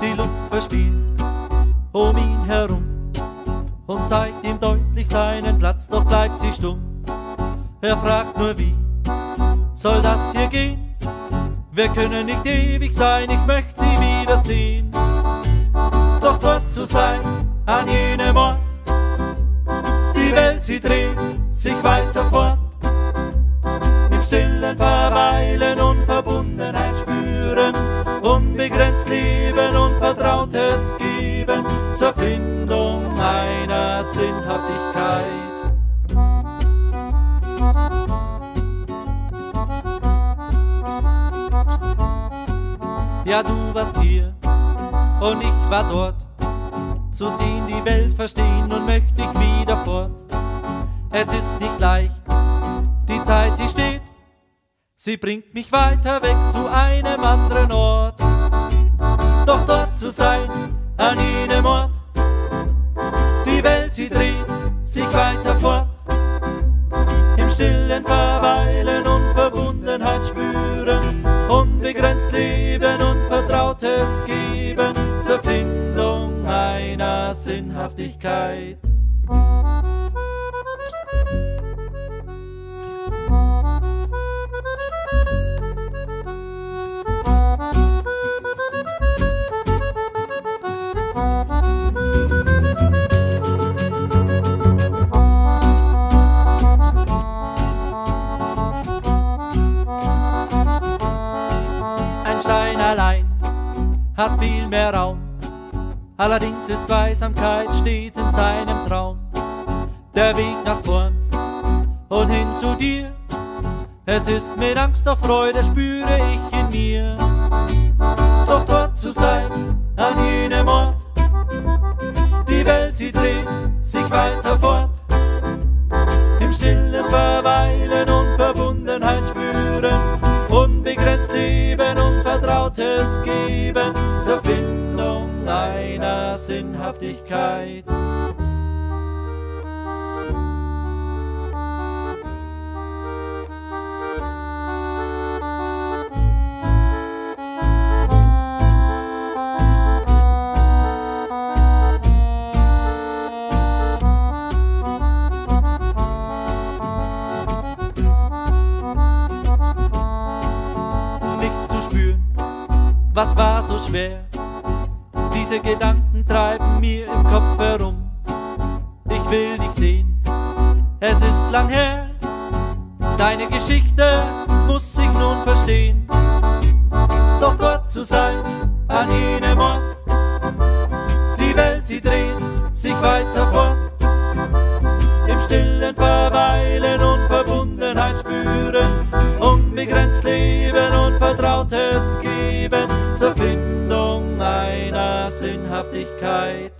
Die Luft verspielt um ihn herum und zeigt ihm deutlich seinen Platz, doch bleibt sie stumm. Er fragt nur wie soll das hier gehen? Wir können nicht ewig sein, ich möchte sie wiedersehen. Doch dort zu sein, an jenem Ort, die Welt sie dreht sich weiter fort. Lieben und Vertrautes geben zur Findung einer Sinnhaftigkeit. Ja, du warst hier und ich war dort. Zu sehen, die Welt verstehen und möchte ich wieder fort. Es ist nicht leicht, die Zeit, sie steht. Sie bringt mich weiter weg zu einem anderen Ort. Doch dort zu sein, an jenem Ort. Die Welt, sie dreht sich weiter fort. Im stillen Verweilen und Verbundenheit spüren, unbegrenzt leben und Vertrautes geben zur Findung einer Sinnhaftigkeit. Allein hat viel mehr Raum. Allerdings ist Zweisamkeit stets in seinem Traum. Der Weg nach vorn und hin zu dir. Es ist mit Angst doch Freude, spüre ich in mir. Doch dort zu sein, an jenem Ort. Die Welt, sie dreht sich weiter fort. Spüren, was war so schwer? Diese Gedanken treiben mir im Kopf herum. Ich will dich sehen, es ist lang her. Deine Geschichte muss ich nun verstehen. Doch dort zu sein, an jenem Ort, die Welt sie dreht sich weiter fort. Im stillen Verweilen und Verbundenheit spüren, unbegrenzt leben und Vertrautes geben Sinnhaftigkeit.